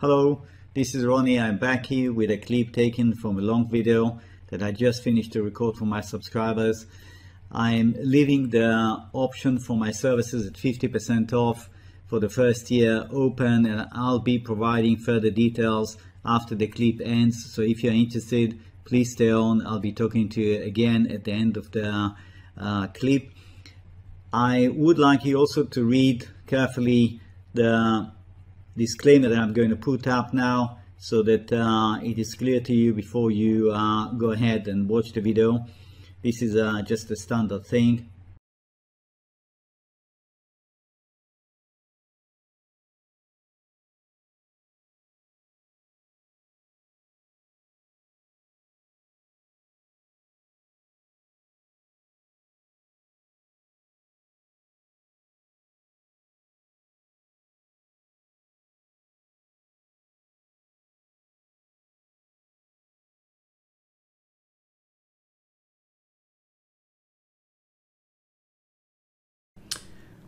Hello, this is Ronnie. I'm back here with a clip taken from a long video that I just finished to record for my subscribers. I'm leaving the option for my services at 50% off for the first year open and I'll be providing further details after the clip ends. So if you're interested, please stay on. I'll be talking to you again at the end of the uh, clip. I would like you also to read carefully the disclaimer that I'm going to put up now so that uh, it is clear to you before you uh, go ahead and watch the video. This is uh, just a standard thing.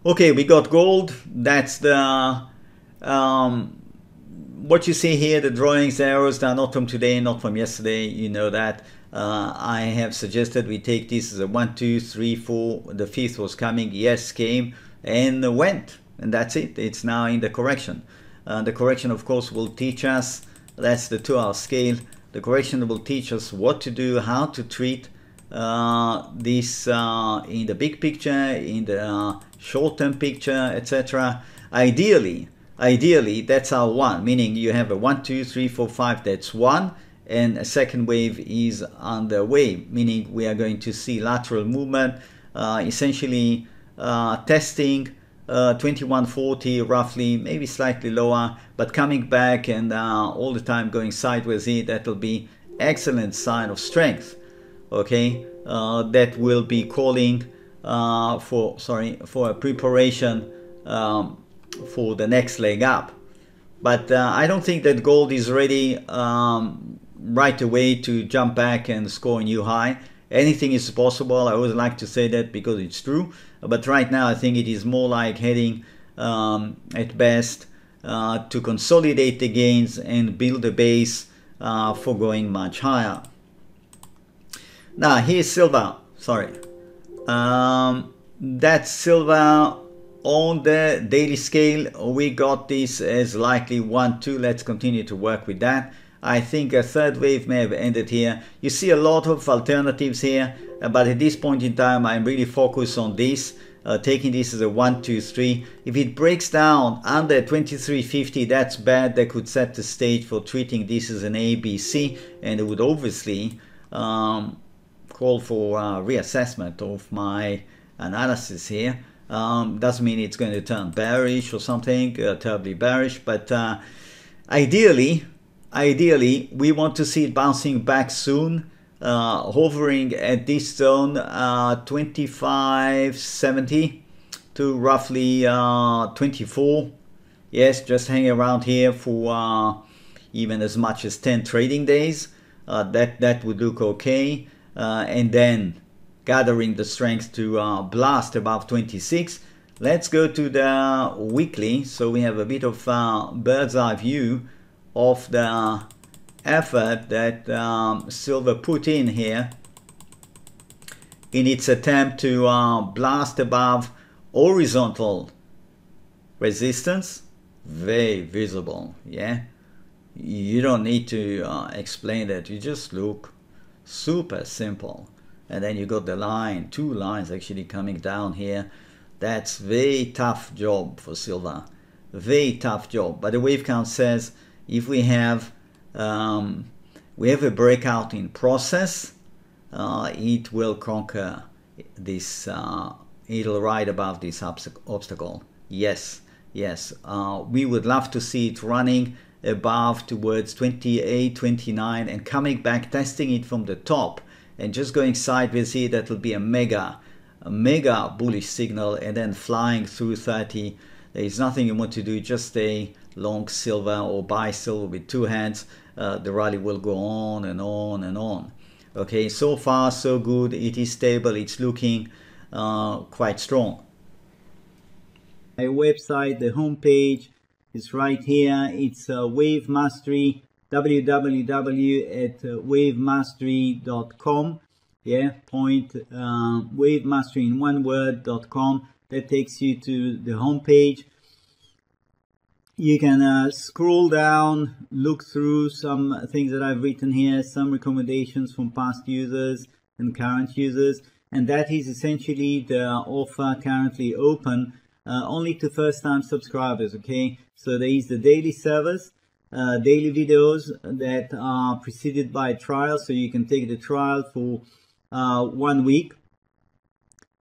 Okay, we got gold. That's the um, what you see here. The drawings, arrows, they are not from today, not from yesterday. You know that. Uh, I have suggested we take this as a one, two, three, four. The fifth was coming. Yes, came and went, and that's it. It's now in the correction. Uh, the correction, of course, will teach us. That's the two-hour scale. The correction will teach us what to do, how to treat this uh, in the big picture, in the uh, short-term picture, etc. Ideally, ideally that's our one, meaning you have a one, two, three, four, five. That's one, and a second wave is on the way, meaning we are going to see lateral movement, uh, essentially uh, testing. 2140 roughly maybe slightly lower but coming back and uh, all the time going sideways that will be excellent sign of strength okay uh, that will be calling uh, for sorry for a preparation um, for the next leg up. But uh, I don't think that gold is ready um, right away to jump back and score a new high. Anything is possible. I always like to say that because it's true. But right now I think it is more like heading um, at best uh, to consolidate the gains and build a base uh, for going much higher now here's silver. Sorry. Um, that's silver on the daily scale. We got this as likely one, two. Let's continue to work with that. I think a third wave may have ended here. You see a lot of alternatives here, uh, but at this point in time, I'm really focused on this. Uh, taking this as a 1, 2, 3. If it breaks down under 2350, that's bad. That could set the stage for treating this as an ABC, and it would obviously um, call for uh, reassessment of my analysis here. Um, doesn't mean it's going to turn bearish or something uh, terribly bearish, but uh, ideally, ideally we want to see it bouncing back soon, uh, hovering at this zone uh, 2570 to roughly uh, 24. Yes, just hang around here for uh, even as much as 10 trading days. that that would look okay uh, and then gathering the strength to uh, blast above 26 let's go to the weekly. So we have a bit of uh, bird's eye view of the effort that um, silver put in here in its attempt to uh, blast above horizontal resistance. Very visible yeah? You don't need to uh, explain that. You just look super simple. And then you got the line two lines actually coming down here. That's very tough job for silver very tough job. But the wave count says if we have um, we have a breakout in process uh, it will conquer this uh, it'll ride above this obstacle. Yes yes. Uh, we would love to see it running above towards 28, 29 and coming back, testing it from the top and just going sideways here, that will be a mega, a mega bullish signal and then flying through 30. There is nothing you want to do, just stay long silver or buy silver with two hands. Uh, the rally will go on and on and on. Okay, so far so good. It is stable. It's looking uh, quite strong. My website, the homepage, It's right here. It's uh, Wave Mastery, www at uh, wavemastery.com. Yeah, point uh, Wave Mastery in one word.com. That takes you to the homepage. You can uh, scroll down, look through some things that I've written here, some recommendations from past users and current users, and that is essentially the offer currently open uh, only to first time subscribers. Okay, so there is the daily service, uh, daily videos that are preceded by trial, so you can take the trial for uh, one week.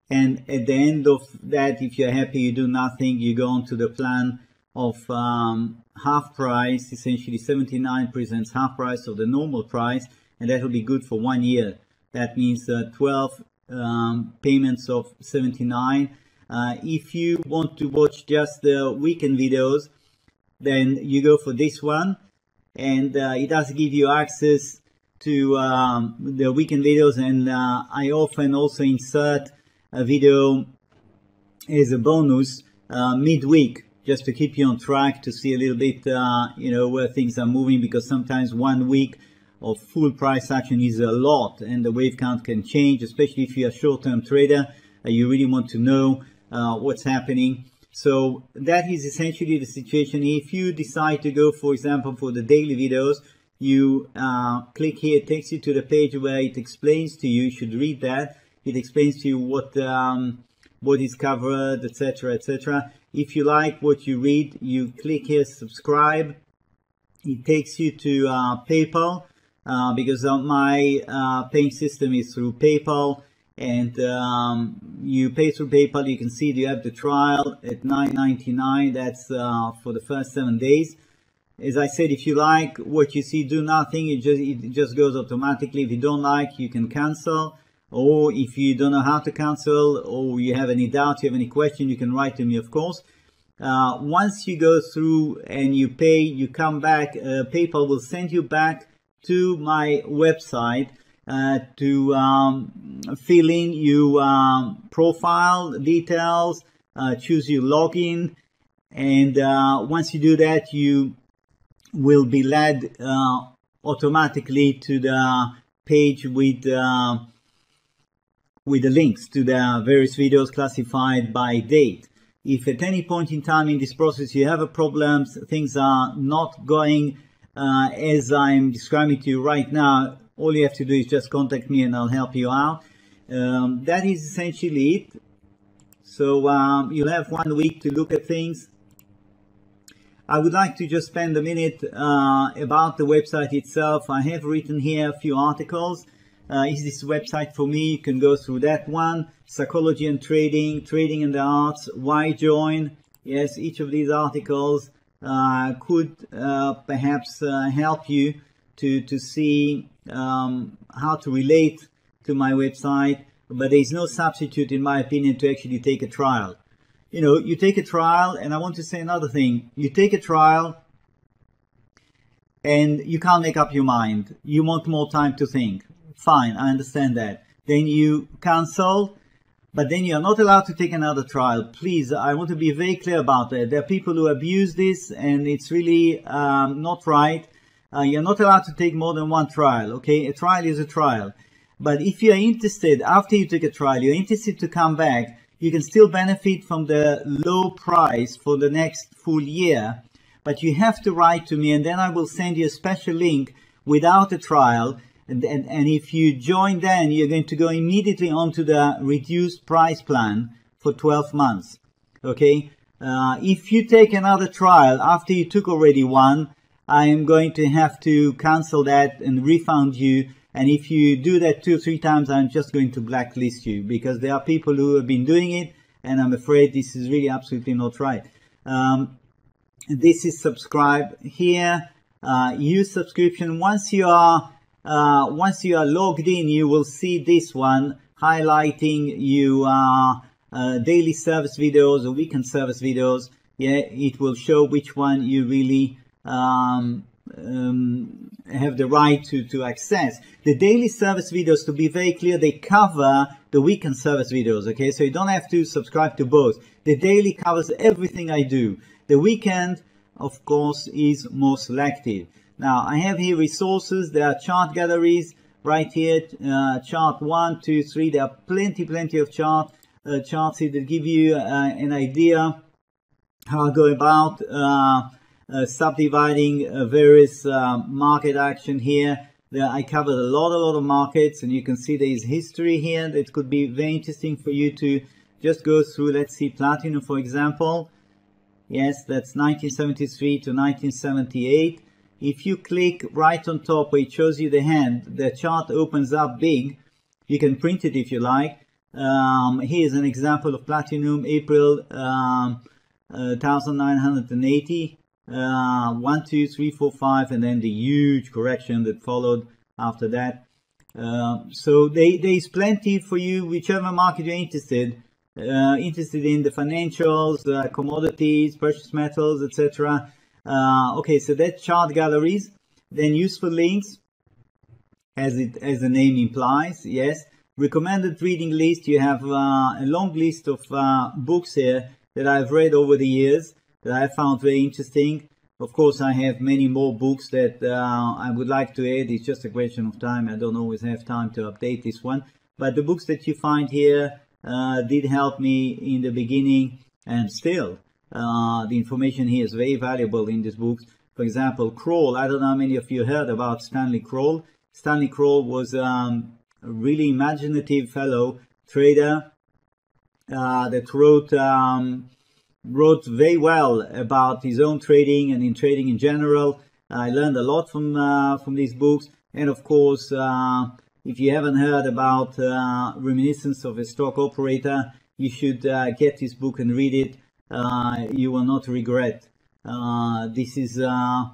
And at the end of that, if you're happy, you do nothing, you go on to the plan of um, half price, essentially 79 presents half price of the normal price, and that will be good for one year. That means uh, 12 um, payments of 79. Uh, if you want to watch just the weekend videos, then you go for this one, and uh, it does give you access to um, the weekend videos, and uh, I often also insert a video as a bonus uh, midweek just to keep you on track to see a little bit, uh, you know, where things are moving. Because sometimes one week of full price action is a lot. And the wave count can change, especially if you're a short-term trader. Uh, you really want to know uh, what's happening. So that is essentially the situation. If you decide to go, for example, for the daily videos, you uh, click here, it takes you to the page where it explains to you, you should read that. It explains to you what um, what is covered, etc., etc. If you like what you read, you click here, subscribe. It takes you to uh, PayPal uh, because my uh, paying system is through PayPal and um, you pay through PayPal. You can see you have the trial at 9.99. That's uh, for the first seven days. As I said, if you like what you see, do nothing. It just it just goes automatically. If you don't like, you can cancel. Or if you don't know how to cancel, or you have any doubt, you have any question, you can write to me, of course. Uh, once you go through and you pay, you come back. Uh, PayPal will send you back to my website uh, to um, fill in your um, profile details, uh, choose your login, and uh, once you do that, you will be led uh, automatically to the page with uh, with the links to the various videos classified by date. If at any point in time in this process you have a problem, things are not going uh, as I'm describing to you right now, all you have to do is just contact me and I'll help you out. Um, that is essentially it. So um, you'll have one week to look at things. I would like to just spend a minute uh, about the website itself. I have written here a few articles. Uh, is this website for me? You can go through that one. Psychology and trading, trading and the arts, why join? Yes, each of these articles uh, could uh, perhaps uh, help you to, to see um, how to relate to my website, but there is no substitute, in my opinion, to actually take a trial. You know, you take a trial, and I want to say another thing. You take a trial, and you can't make up your mind. You want more time to think. Fine, I understand that. Then you cancel, but then you're not allowed to take another trial. Please, I want to be very clear about that. There are people who abuse this, and it's really um, not right. Uh, you're not allowed to take more than one trial, okay? A trial is a trial. But if you're interested, after you take a trial, you're interested to come back, you can still benefit from the low price for the next full year. But you have to write to me and then I will send you a special link without a trial. And, and, and if you join then, you're going to go immediately onto the reduced price plan for 12 months. Okay? Uh, if you take another trial after you took already one, I am going to have to cancel that and refund you. And if you do that two or three times, I'm just going to blacklist you because there are people who have been doing it, and I'm afraid this is really absolutely not right. Um, this is subscribe here. Uh, use subscription. Once you are uh, once you are logged in, you will see this one highlighting you uh, uh, daily service videos or weekend service videos. Yeah, it will show which one you really um, um, have the right to, to access. The daily service videos, to be very clear, they cover the weekend service videos, okay? So you don't have to subscribe to both. The daily covers everything I do. The weekend, of course, is more selective. Now, I have here resources. There are chart galleries right here. Uh, chart one, two, three. There are plenty, plenty of chart uh, charts here that give you uh, an idea how I go about uh, subdividing uh, various market action here. I covered a lot, a lot of markets, and you can see there is history here It could be very interesting for you to just go through. Let's see, platinum, for example. Yes, that's 1973 to 1978. If you click right on top where it shows you the hand, the chart opens up big. You can print it if you like. Um, here's an example of platinum, April um, uh, 1980. Uh, one, two, three, four, five, and then the huge correction that followed after that. Uh, so they, there is plenty for you, whichever market you're interested. Uh, interested in the financials, uh, commodities, precious metals, etc. Uh, okay, so that chart galleries. Then useful links, as it as the name implies. Yes, recommended reading list. You have uh, a long list of uh, books here that I've read over the years that I found very interesting. Of course, I have many more books that uh, I would like to add. It's just a question of time. I don't always have time to update this one. But the books that you find here uh, did help me in the beginning and still. Uh, the information here is very valuable in these books. For example, Kroll. I don't know how many of you heard about Stanley Kroll. Stanley Kroll was um, a really imaginative fellow trader uh, that wrote um, wrote very well about his own trading and in trading in general. I learned a lot from uh, from these books, and of course, uh, if you haven't heard about uh, Reminiscence of a Stock Operator, you should uh, get this book and read it. Uh, you will not regret. this is a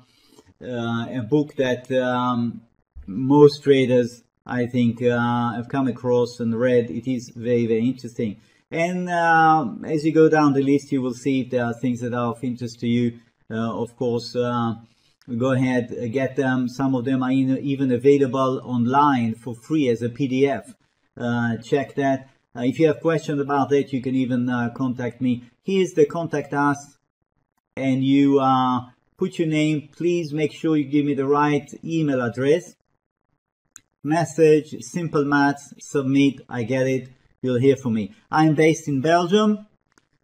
book that um, most traders, I think, have come across and read. It is very, very interesting. And uh, as you go down the list, you will see if there are things that are of interest to you. Uh, of course, uh, go ahead, uh, get them. Some of them are in, even available online for free as a PDF. Uh, check that. Uh, if you have questions about that, you can even contact me. Here's the contact us, and you put your name. Please make sure you give me the right email address. Message, simple maths, submit, I get it you'll hear from me. I'm based in Belgium.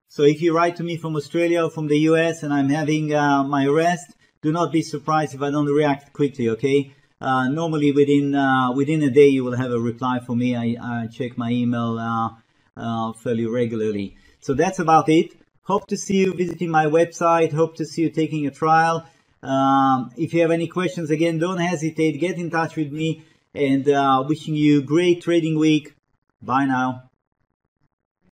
So if you write to me from Australia or from the US and I'm having uh, my rest, do not be surprised if I don't react quickly, okay? Uh, normally within uh, within a day you will have a reply for me. I, I check my email uh, uh, fairly regularly. So that's about it. Hope to see you visiting my website. Hope to see you taking a trial. Um, if you have any questions, again, don't hesitate. Get in touch with me and uh, wishing you great trading week. Bye now.